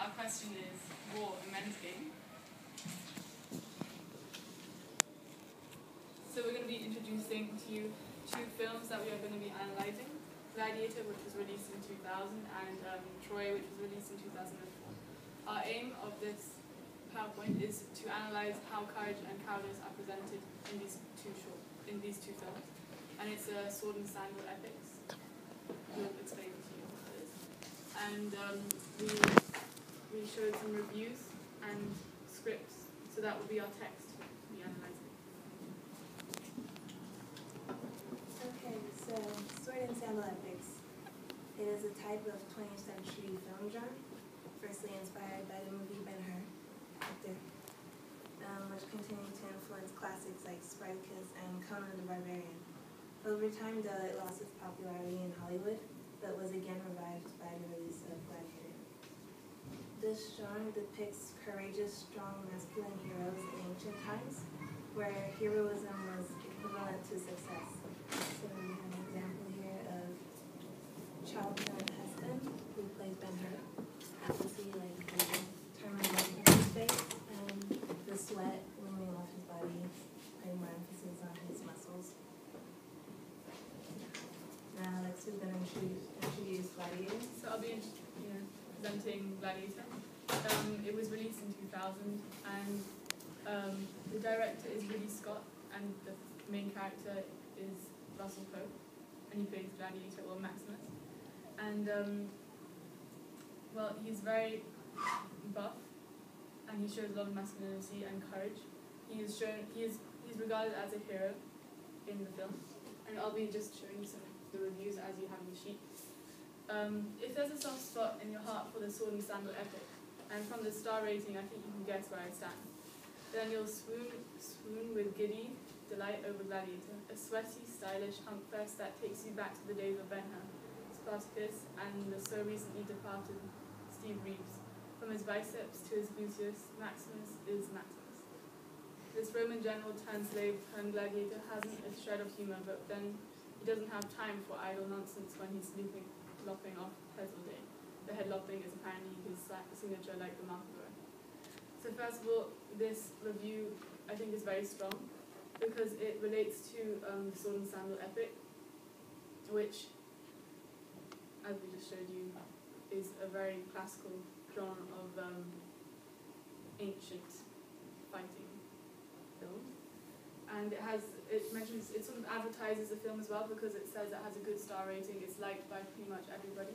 our question is war, a men's game. So we're going to be introducing to you two films that we are going to be analysing. Gladiator, which was released in 2000, and um, Troy, which was released in 2004. Our aim of this PowerPoint is to analyse how courage and cowardice are presented in these two short, in these two films. And it's a sword and sandal epics. We'll explain to you what it is. And um, we, we showed some reviews and scripts, so that will be our text be analysing. Okay, so Sword and Sandal Epics. It is a type of 20th century film genre, firstly inspired by the movie Ben-Hur, Hector, um, which continued to influence classics like Spartacus and Conan the Barbarian. Over time, though, it lost its popularity in Hollywood, but was again revived by the release of Gladiator. This genre depicts courageous, strong, masculine heroes in ancient times, where heroism was equivalent to success. So we have an example here of Charlton Heston, who plays Ben Hur. You see like the determination in his face and the sweat looming off his body, putting more emphasis on his muscles. Now Alex is gonna introduce, introduce Gladiator. So I'll be you know, presenting Gladiator. Um, it was released in 2000, and um, the director is Ridley Scott, and the main character is Russell Crowe, and he plays Gladiator or Maximus. And um, well, he's very buff, and he shows a lot of masculinity and courage. He is shown he is he's regarded as a hero in the film, and I'll be just showing you some of the reviews as you have in the sheet. Um, if there's a soft spot in your heart for the sword and sandal epic, and from the star rating, I think you can guess where I stand. Then you'll swoon, swoon with giddy delight over Gladiator, a sweaty, stylish hunk fest that takes you back to the days of Ben-Hur, Spartacus, and the so recently departed Steve Reeves. From his biceps to his gluteus, Maximus is Maximus. This Roman general turned slave turned gladiator hasn't a shred of humor, but then he doesn't have time for idle nonsense when he's sleeping, lopping off heads all day. The head lopping is apparently his signature, like the mark of So first of all, this review I think is very strong because it relates to um, the sword and sandal epic, which, as we just showed you, is a very classical genre of um, ancient fighting film. And it has, it mentions, it sort of advertises the film as well because it says it has a good star rating. It's liked by pretty much everybody.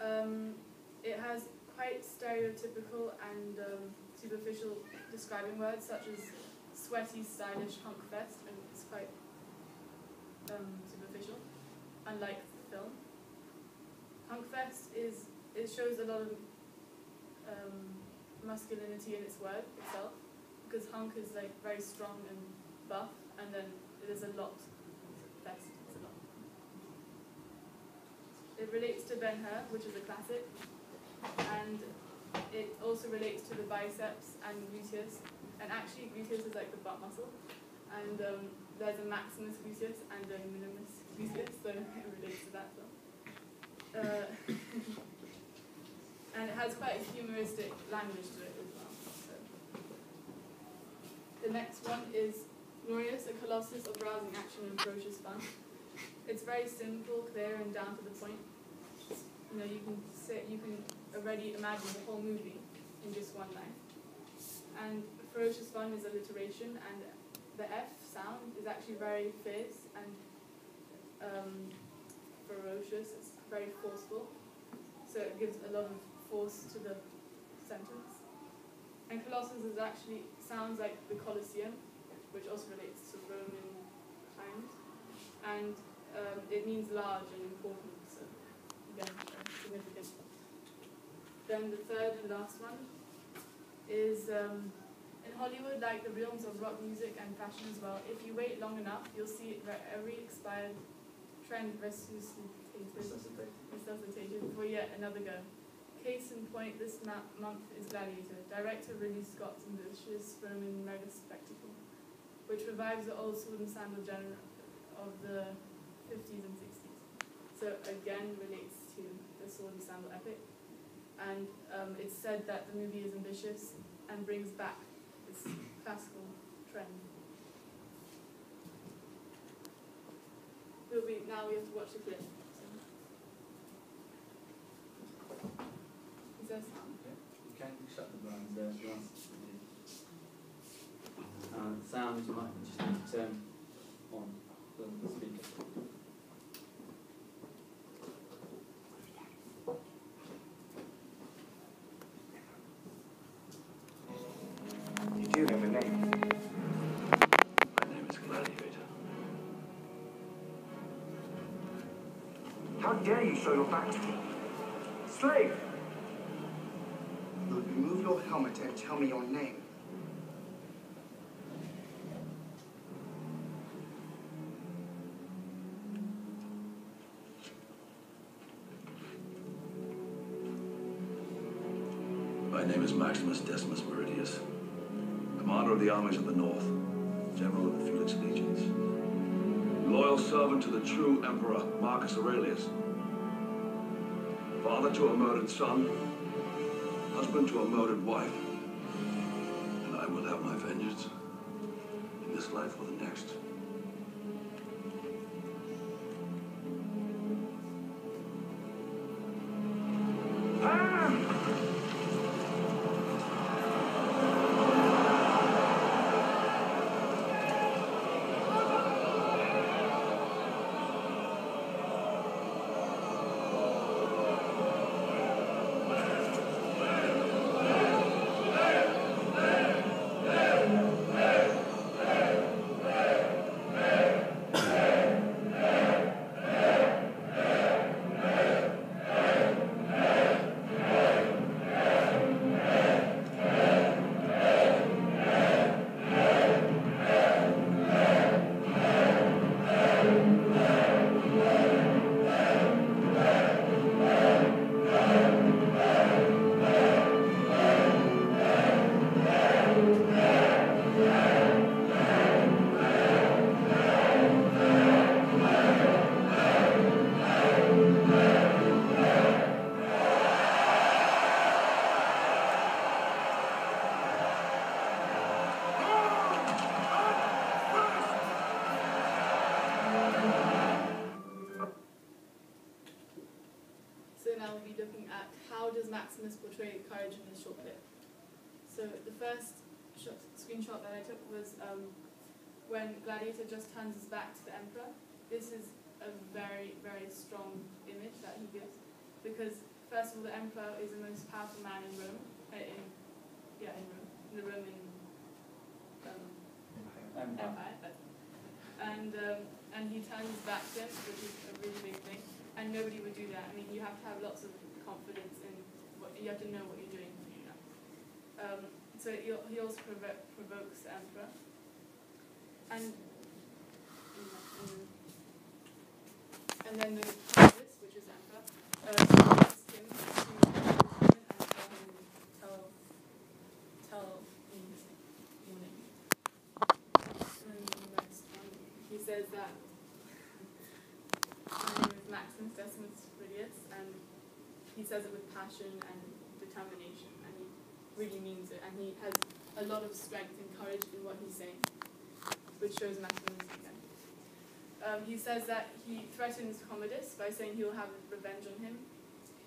Um, it has quite stereotypical and um, superficial describing words such as sweaty, stylish hunk fest, and it's quite um, superficial, unlike the film. Hunk fest is it shows a lot of um, masculinity in its word itself, because hunk is like very strong and buff, and then there's a lot. Fest is a lot. It relates to Ben Hur, which is a classic, and it also relates to the biceps and gluteus. And actually, gluteus is like the butt muscle, and um, there's a maximus gluteus and a minimus gluteus, so it relates to that well. Uh, and it has quite a humoristic language to it as well. So. The next one is Glorious, a colossus of rousing action and ferocious fun. It's very simple, clear, and down to the point. You know, you can say, you can already imagine the whole movie in just one line. And ferocious fun is alliteration, and the F sound is actually very fierce and um, ferocious. It's very forceful, so it gives a lot of force to the sentence. And Colossus is actually sounds like the Colosseum, which also relates to Roman times, and um, it means large and important. So again, significant. Then the third and last one is um, in Hollywood, like the realms of rock music and fashion as well. If you wait long enough, you'll see that every expired trend resuscitated, resuscitated for yet another go. Case in point, this month is Gladiator, director Ridley Scott's ambitious Roman mega spectacle, which revives the old sword and sandal genre of the 50s and 60s. So again, relates to the sword and sandal epic. and um, it's said that the movie is ambitious and brings back this classical trend. We'll be, now we have to watch the clip. So. Is there sound? You can shut the blinds there if you want. Uh, the sound you might just need to turn on the, the speaker. Did you have a name? My name is Gladiator. How dare you show your back to me? Slave! You would remove your helmet and tell me your name. My name is Maximus Decimus Meridius, commander of the armies of the North, general of the Felix Legions, loyal servant to the true Emperor Marcus Aurelius, father to a murdered son, husband to a murdered wife, and I will have my vengeance in this life or the next. Courage in this short clip. So the first shot, screenshot that I took was um, when Gladiator just turns his back to the Emperor. This is a very, very strong image that he gives because first of all, the Emperor is the most powerful man in Rome, uh, in yeah, in Rome, in the Roman um, Empire. empire. But, and um, and he turns his back to him, which is a really big thing. And nobody would do that. I mean, you have to have lots of confidence in you have to know what you're doing. Um, so he, also provo- provokes the emperor. And and then the Titus, which is emperor, uh, asks him to tell him tell he says that my name is Maximus Decimus Meridius, and he says it with passion and determination, and he really means it, and he has a lot of strength and courage in what he's saying, which shows Maximus again. Um, he says that he threatens Commodus by saying he'll have revenge on him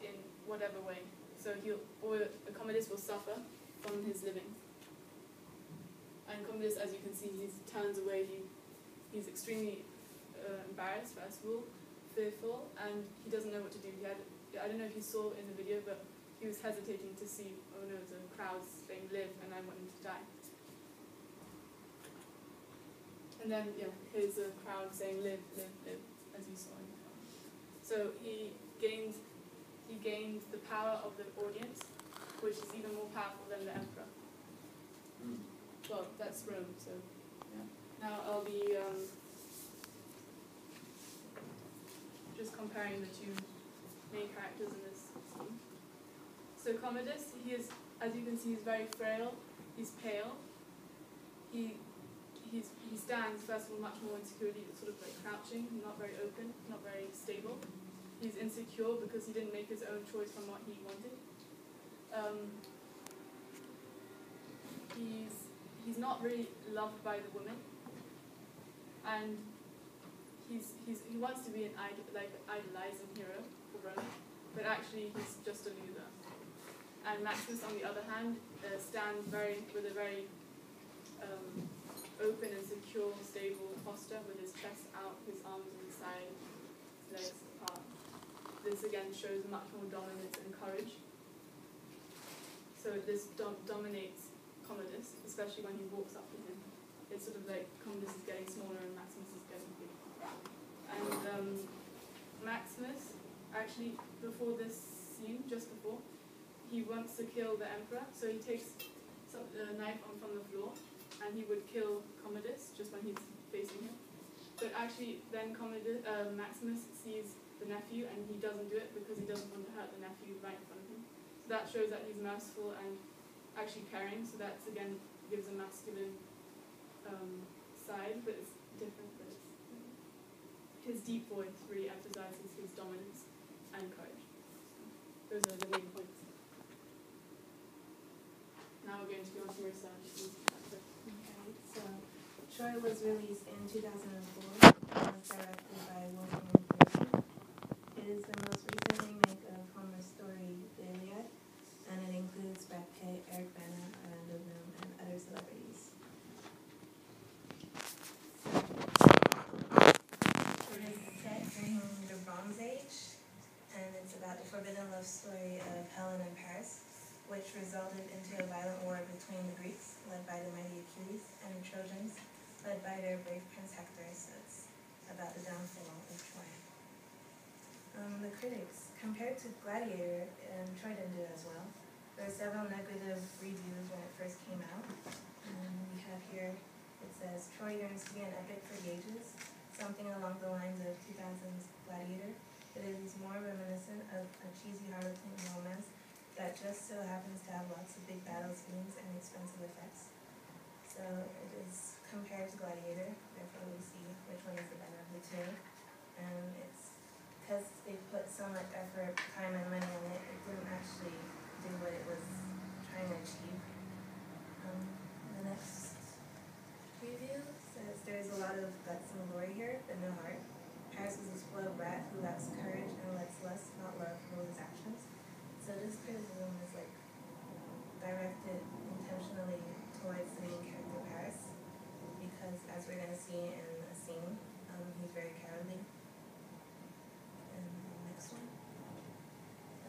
in whatever way. So he'll, or Commodus will suffer from his living. And Commodus, as you can see, he turns away. He, he's extremely uh, embarrassed, first of all, fearful, and he doesn't know what to do. He had, I don't know if you saw in the video, but he was hesitating to see, oh no, the crowd's saying live, and I want him to die. And then, yeah, here's a crowd saying live, live, live, as you saw in the film. So he gained, he gained the power of the audience, which is even more powerful than the emperor. Mm. Well, that's Rome, so yeah. Now I'll be um, just comparing the two main characters in this. So Commodus, he is, as you can see, he's very frail. He's pale. He he's, he stands first of all much more insecurely, sort of like crouching, not very open, not very stable. He's insecure because he didn't make his own choice from what he wanted. um, he's he's not really loved by the women, and he's he's he wants to be an idol, like idolizing hero for Rome, but actually he's just a loser. And Maximus, on the other hand, uh, stands very with a very um, open and secure, stable posture with his chest out, his arms on his side, legs apart. This again shows much more dominance and courage. So this dom- dominates Commodus, especially when he walks up to him. It's sort of like Commodus is getting smaller and Maximus is getting bigger. And um, Maximus, actually, before this scene, just before, he wants to kill the emperor, so he takes some, knife on from the floor and he would kill Commodus just when he's facing him. But actually, then Commodus, uh, Maximus sees the nephew and he doesn't do it because he doesn't want to hurt the nephew right in front of him. So that shows that he's merciful and actually caring. So that's again gives a masculine um, side, but it's different. But it's, his deep voice really emphasizes his dominance and courage. Those are the points. Now we're Troy was released in 2004 and was directed by. It is the most recent remake of Homer's story, and it includes Eric Bana, Orlando Bloom, and other celebrities. During the Age, and it's about the forbidden love story of Helen and Paris which resulted into a violent war between the Greeks, led by the mighty Achilles, and the Trojans, led by their brave Prince Hector. So it's about the downfall of Troy. Um, the critics, compared to Gladiator, and Troy didn't do as well. There were several negative reviews when it first came out. And we have here, it says, Troy yearns to be an epic for ages, something along the lines of 2000's Gladiator. It is more reminiscent of a cheesy harlequin romance that just so happens to have lots of big battle scenes and expensive effects. So it is compared to Gladiator, therefore we see which one is the better of the two. And it's because they put so much effort, time, and money in it, it didn't actually do what it was trying to achieve. Um, the next preview says there's a lot of guts and glory here, but no heart. Paris is a spoiled brat who lacks courage and lets lust, not love, rule his actions. So this criticism is like directed intentionally towards the main character Paris, because as we're gonna see in a scene, um, he's very cowardly. And the next one.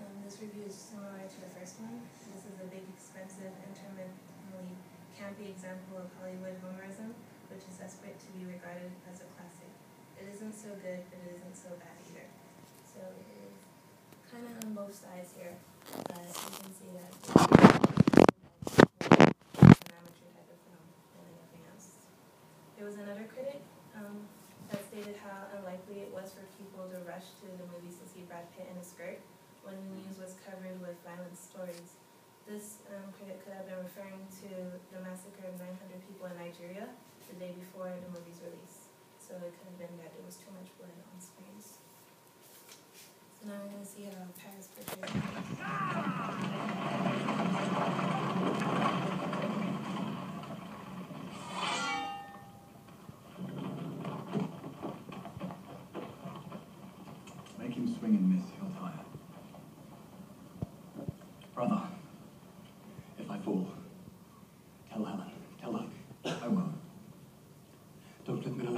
Um, this review is similar to the first one. This is a big, expensive, intermittently campy example of Hollywood homerism, which is desperate to be regarded as a classic. It isn't so good, but it isn't so bad either. So it is kind of on both sides here, but you can see that type of film and else. There was another critic um, that stated how unlikely it was for people to rush to the movies to see Brad Pitt in a skirt when the news was covered with violent stories. This um, critic could have been referring to the massacre of 900 people in Nigeria the day before the movie's release. So it could have been that there was too much blood on screens. See it. Make him swing and miss, he'll tire. Brother, if I fall, tell Helen, tell Luke, I won't. Don't let me